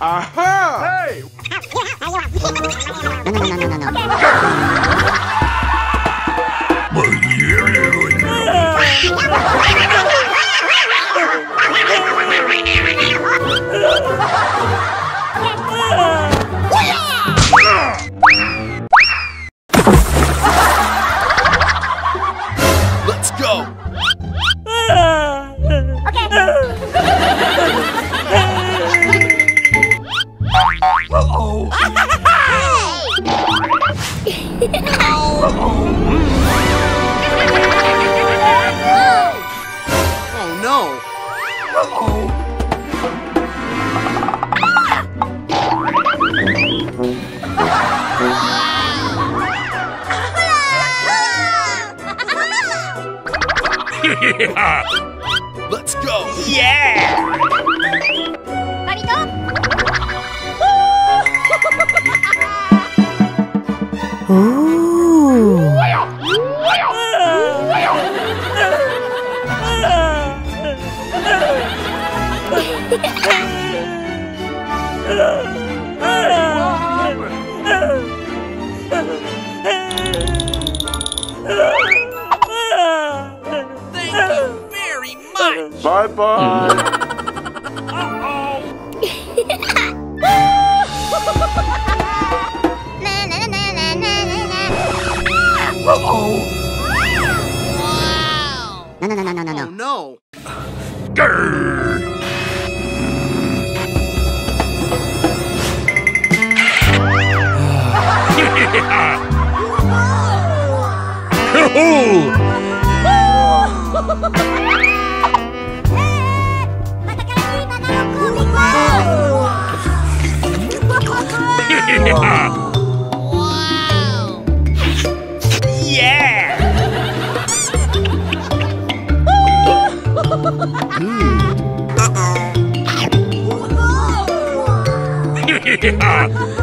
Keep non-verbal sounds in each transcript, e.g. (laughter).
Aha! Hey! No, no, no, no, no, no. Let's (laughs) (laughs) Yeah! No,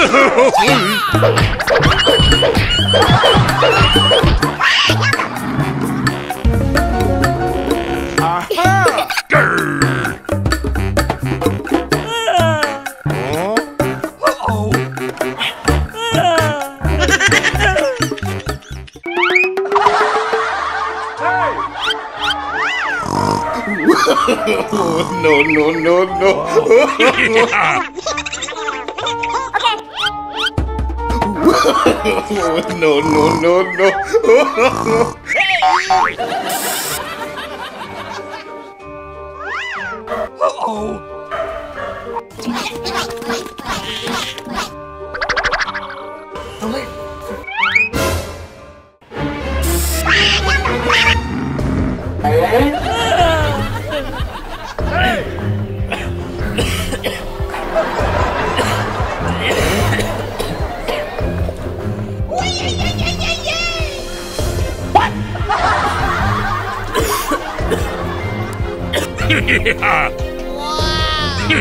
(laughs) no, no, no, no. (laughs) (laughs) (laughs) no, no, no, no. (laughs)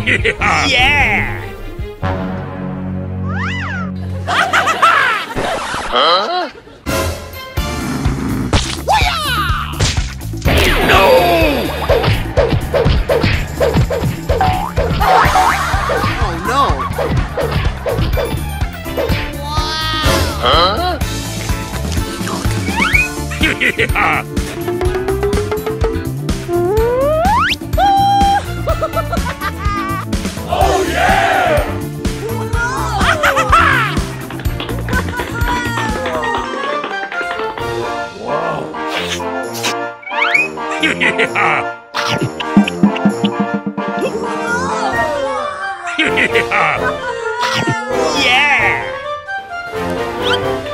Yeah! yeah! yeah! (laughs)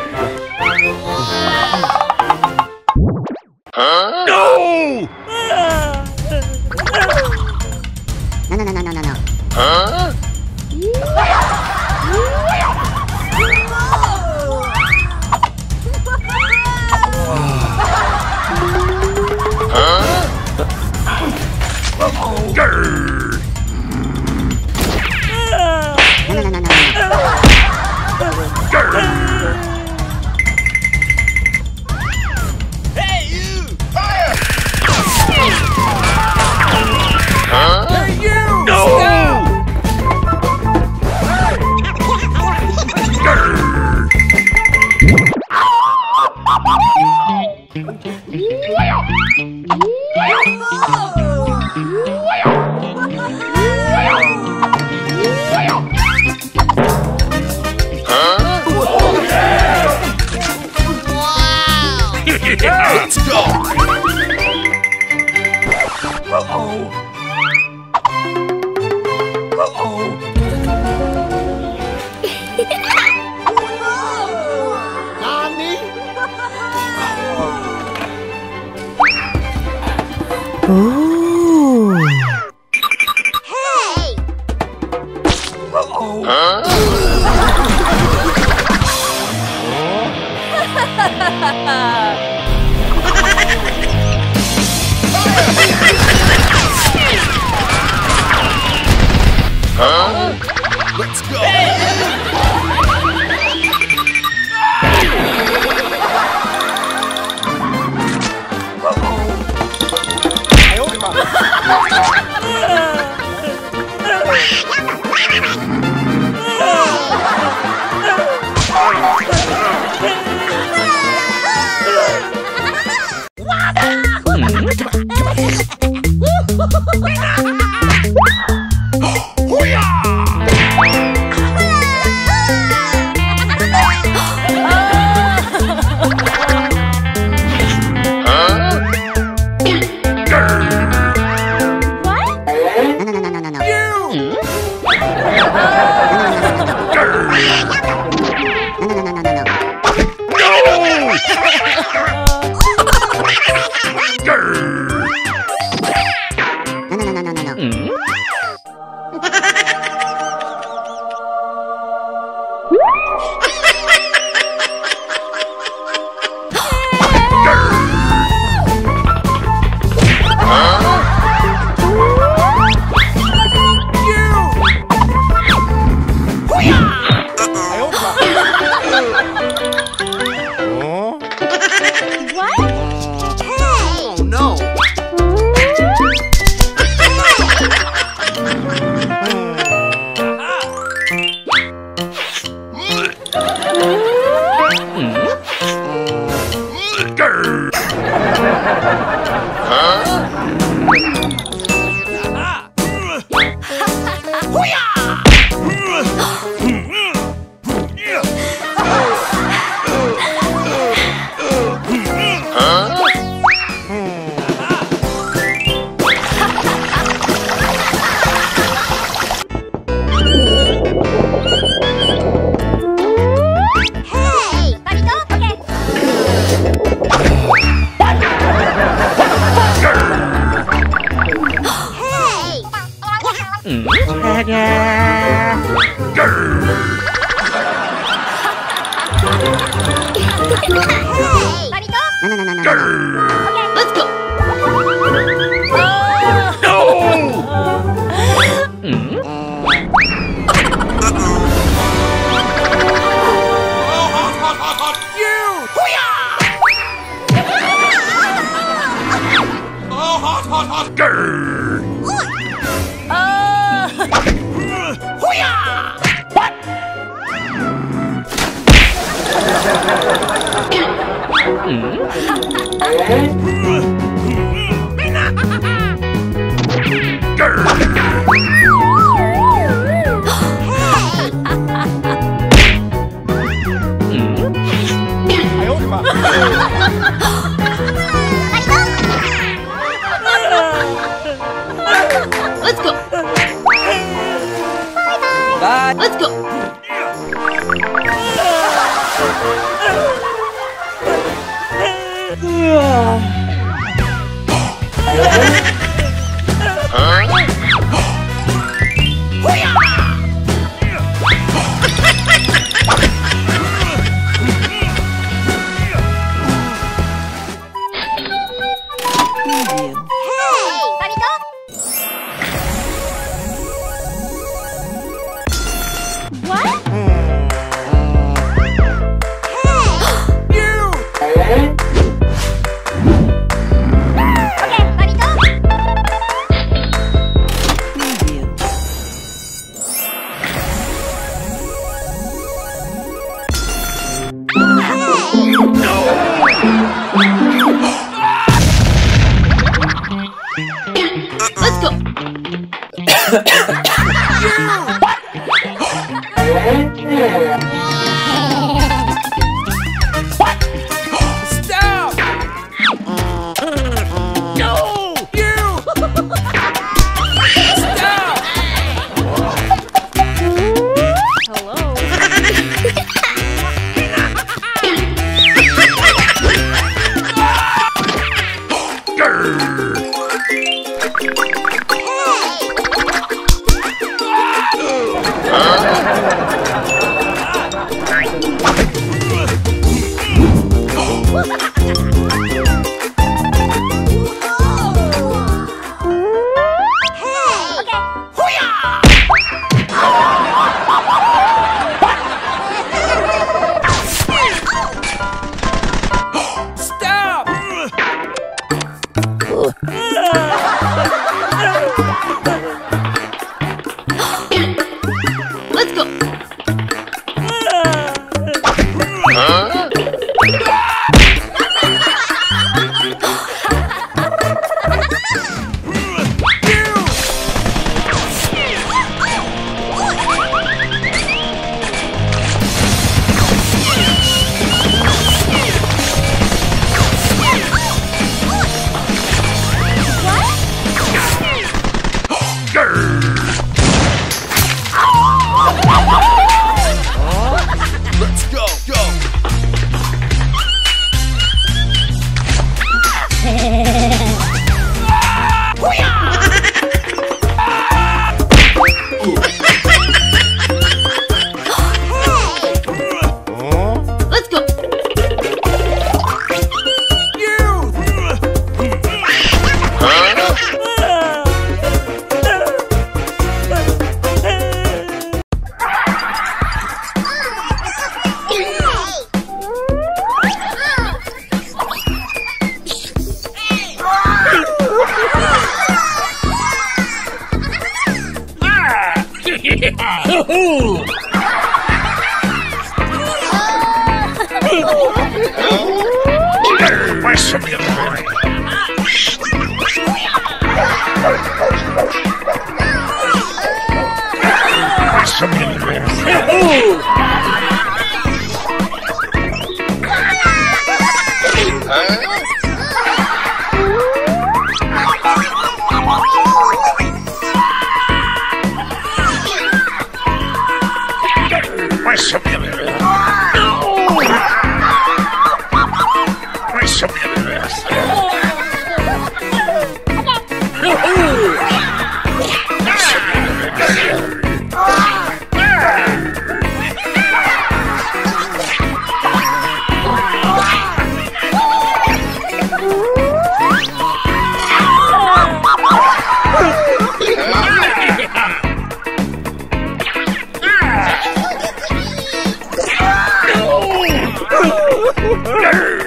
Let's Arr!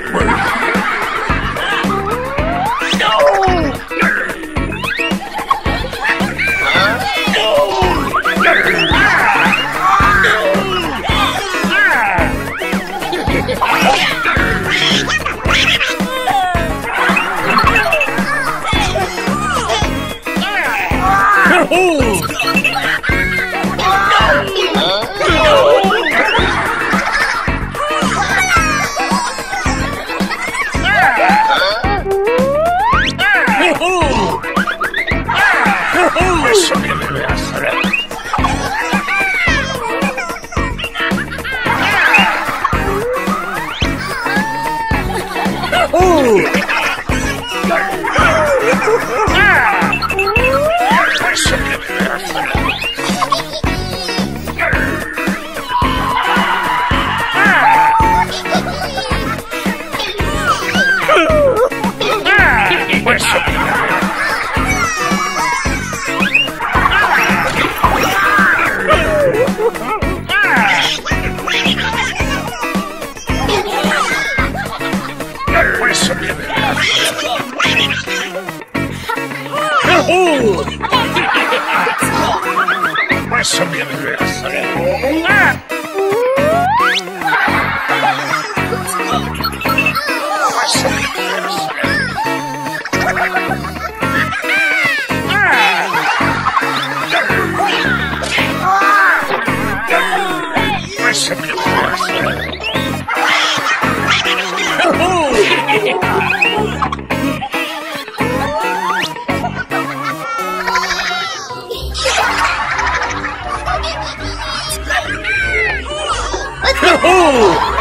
Nope.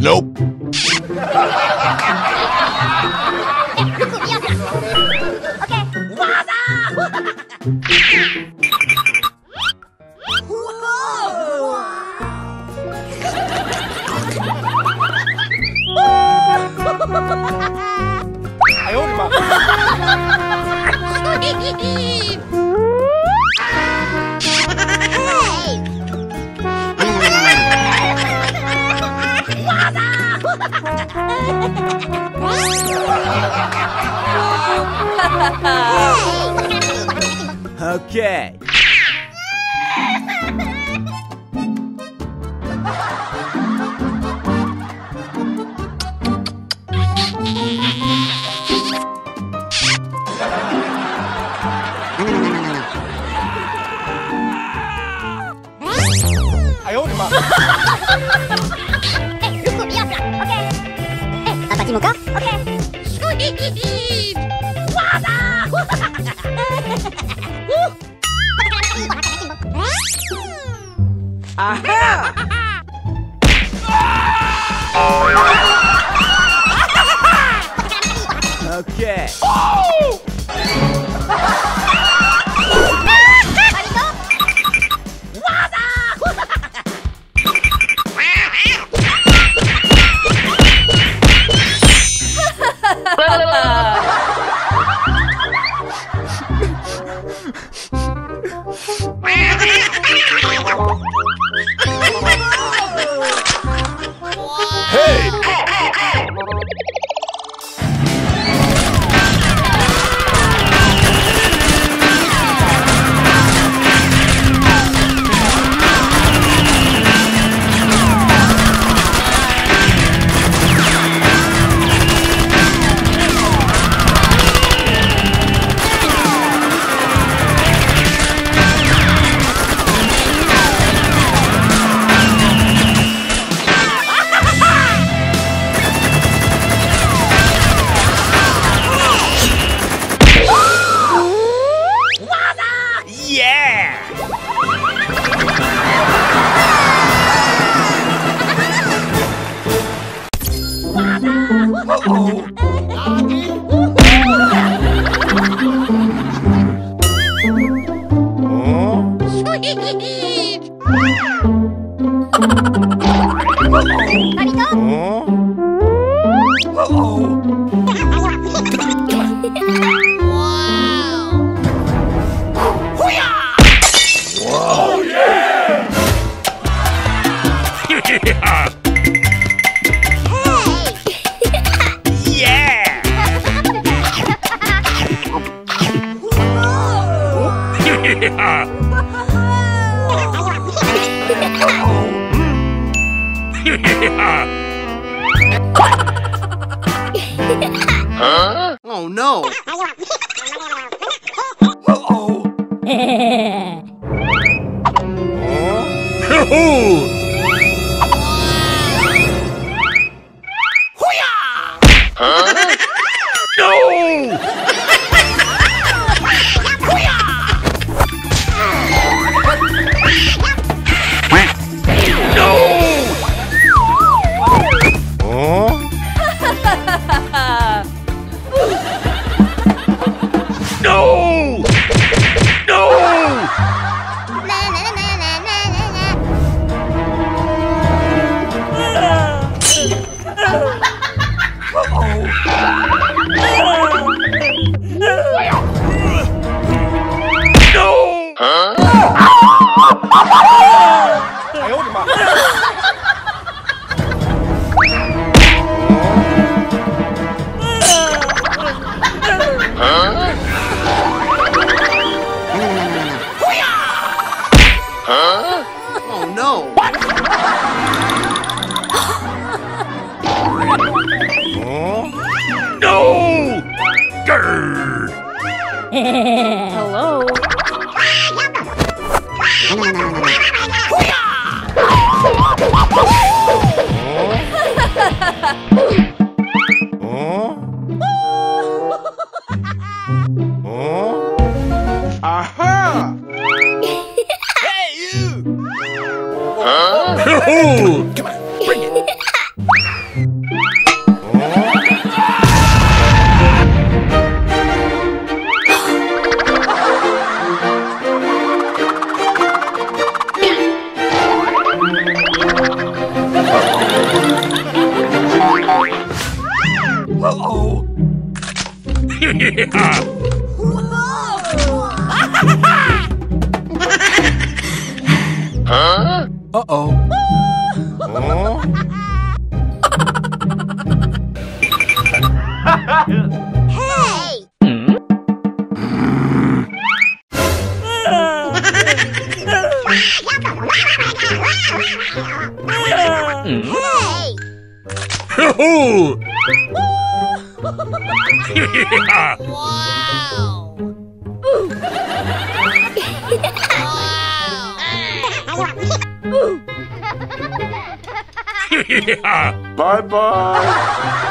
Nope. Yahoo! Yeah! (laughs) Wow! wow! Yeah! Bye-bye. (laughs)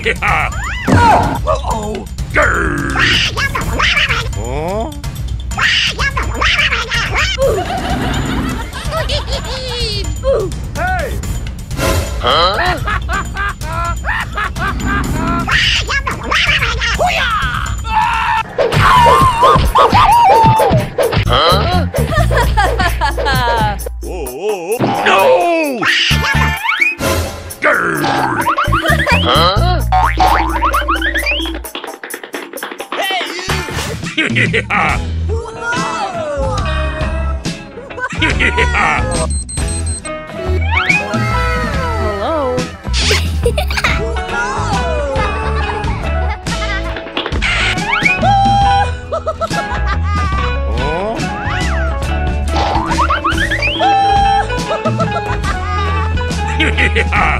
Uh-oh! Grrr! Huh? Hey! Huh? Hoo-yah! (laughs) Hello? (laughs) (laughs) oh?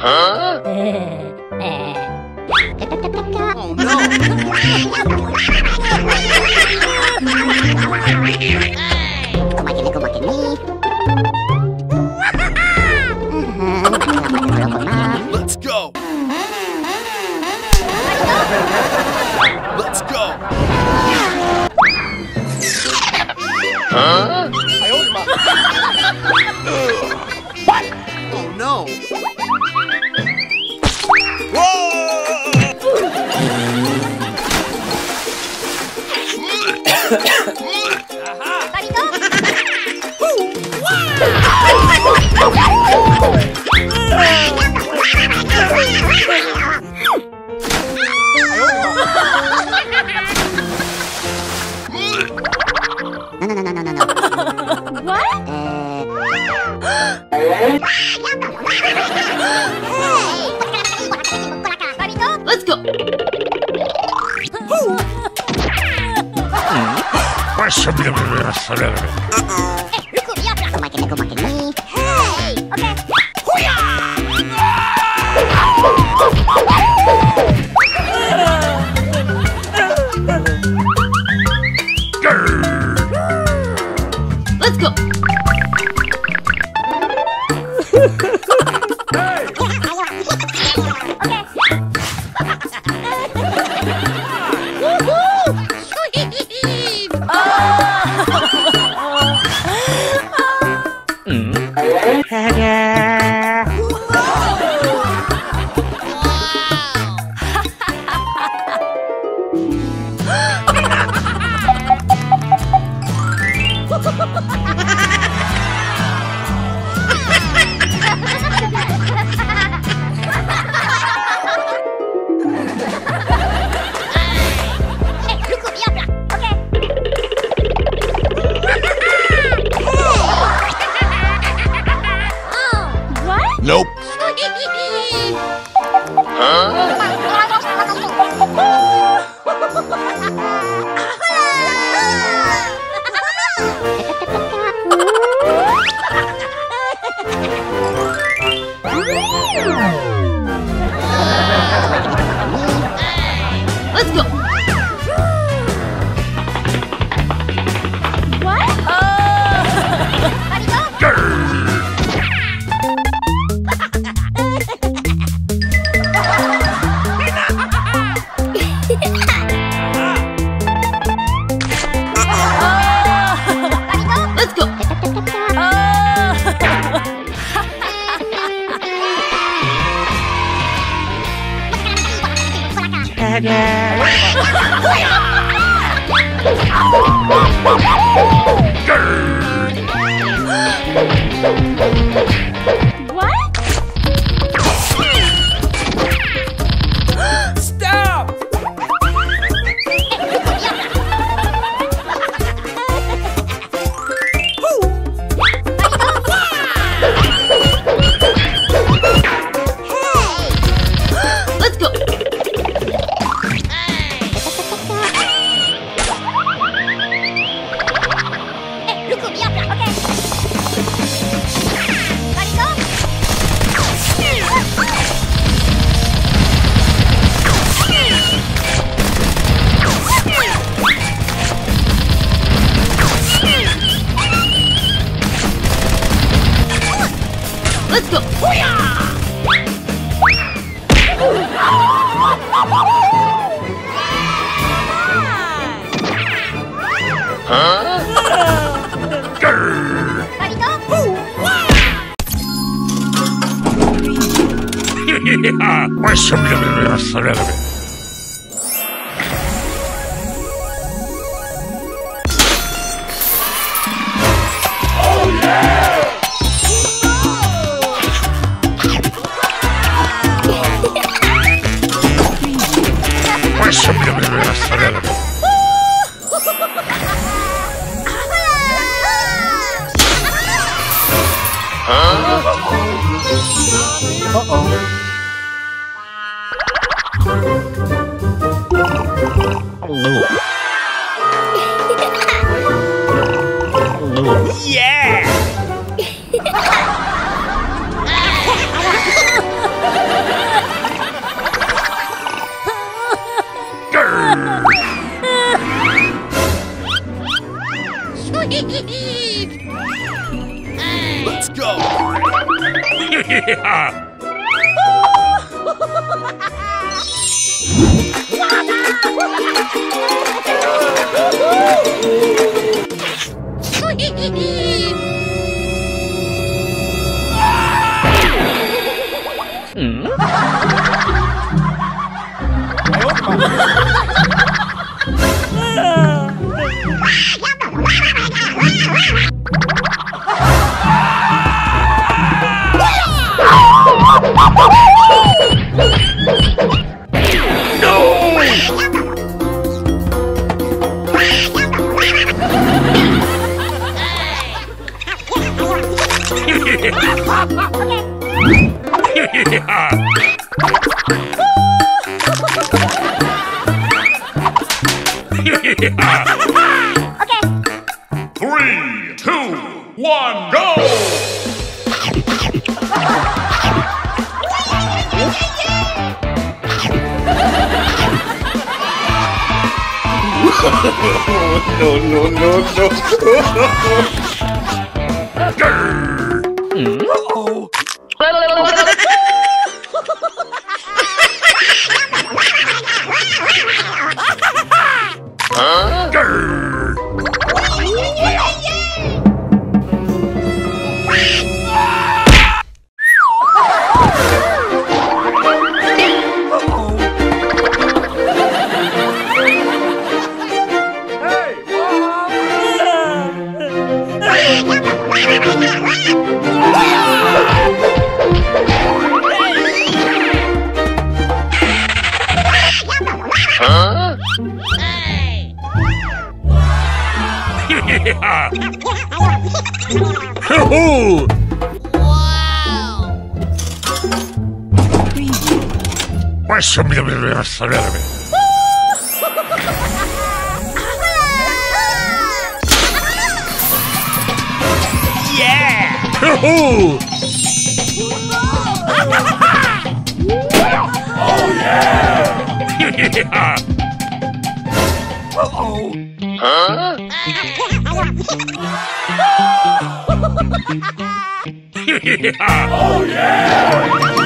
¿Ah? Eh. need! Let's go! (laughs) yeah. (laughs) no, no, no, no. (laughs) (laughs) (laughs) Oh, yeah! oh yeah! Uh-oh. Huh? oh yeah!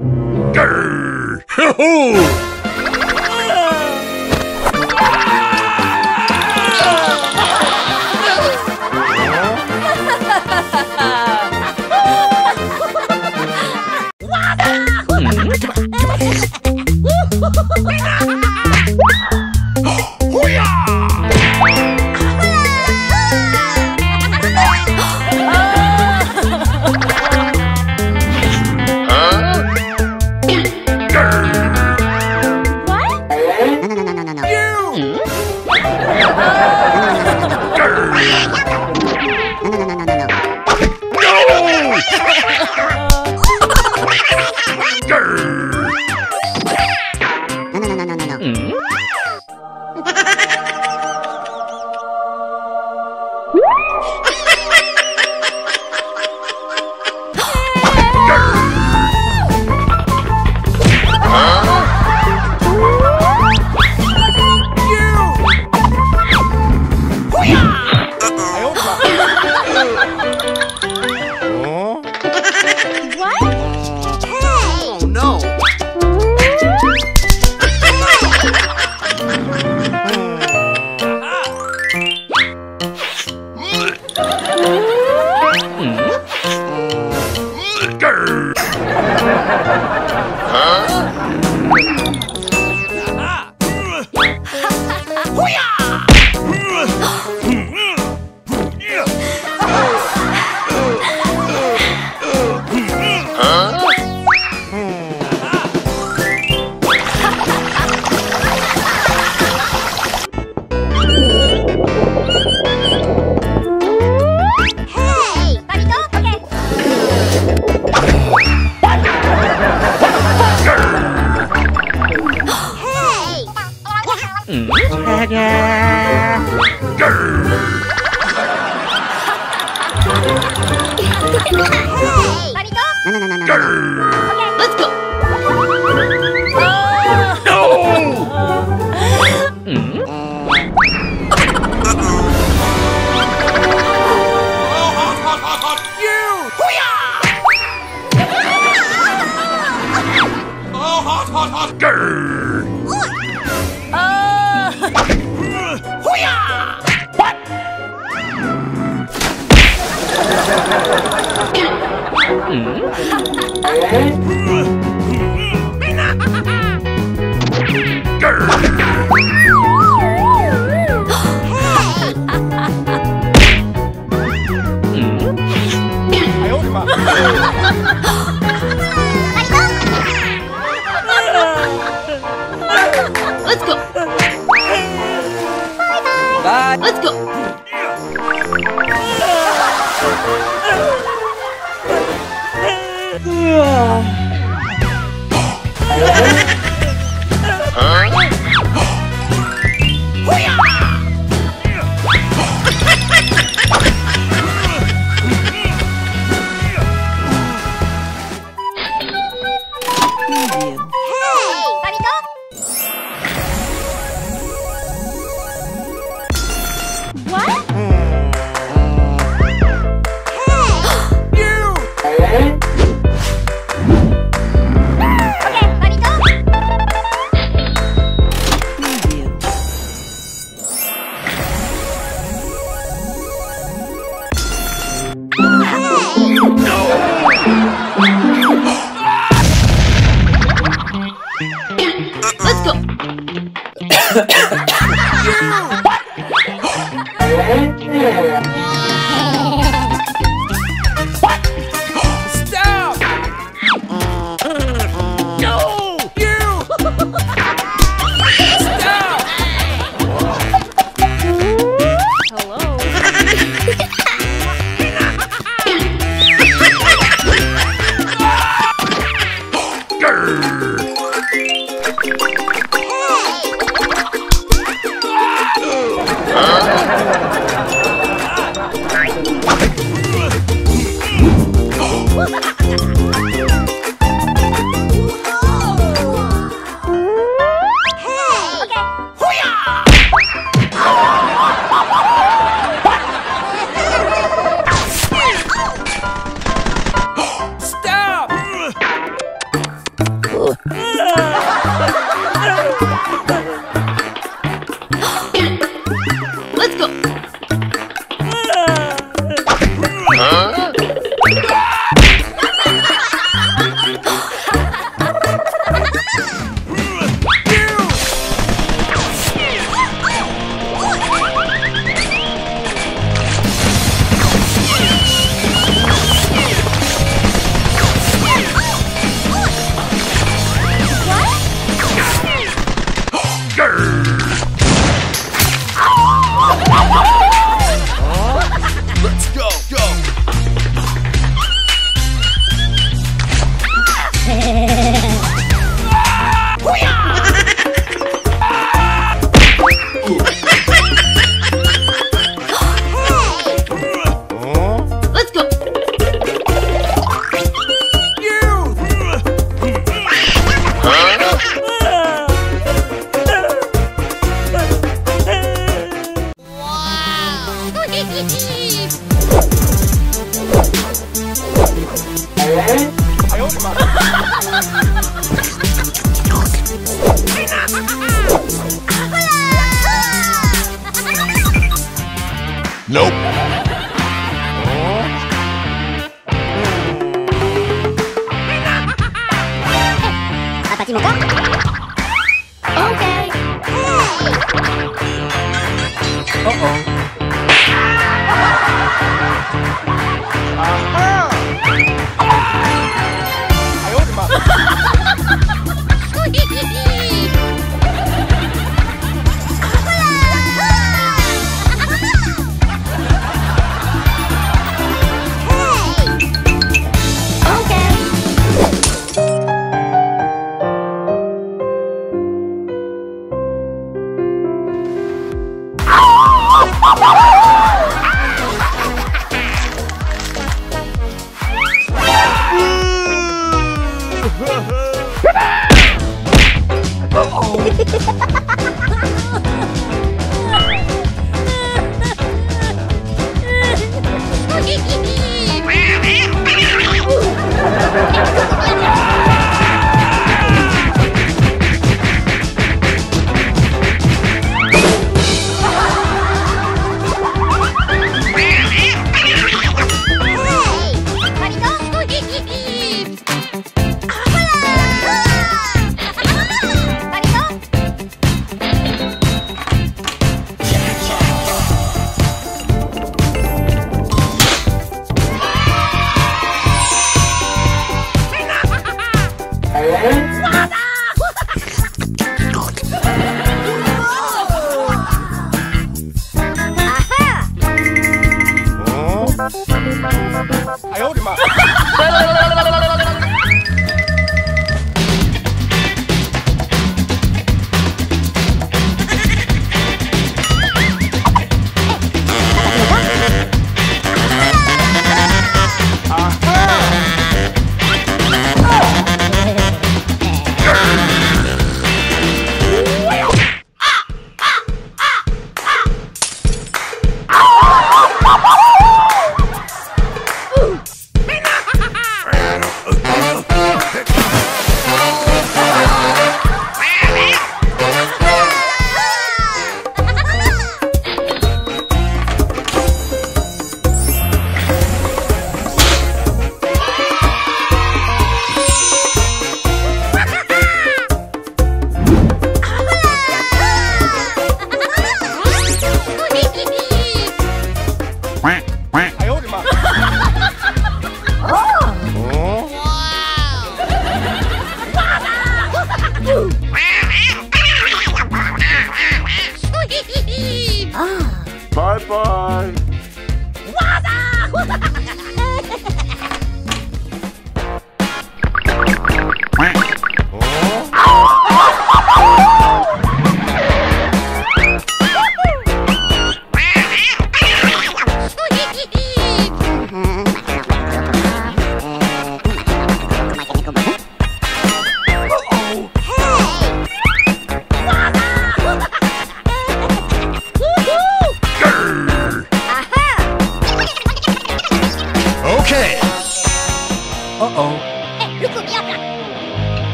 No, (laughs)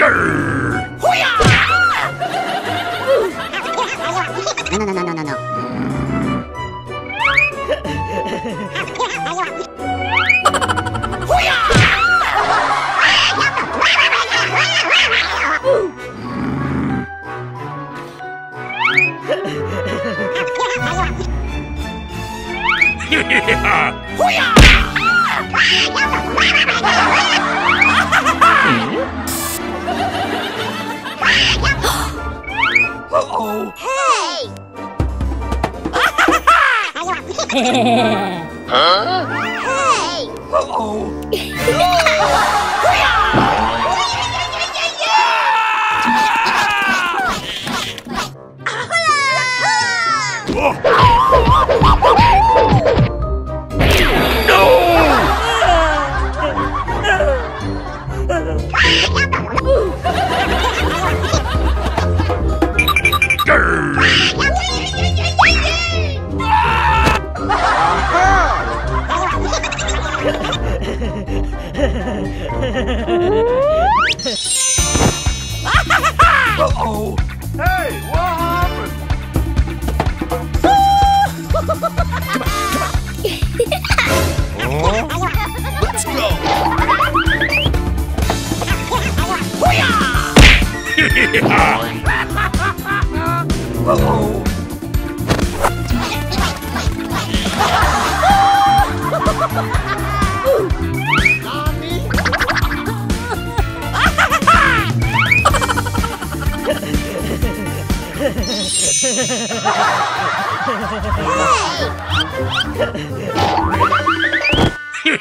Grr. No, no, no, no, no, no. Yeah. Huh? 어?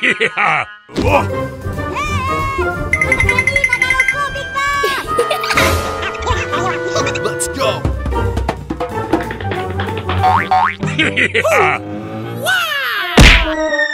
Yeah. Let's go. (laughs) Yeah. Wow!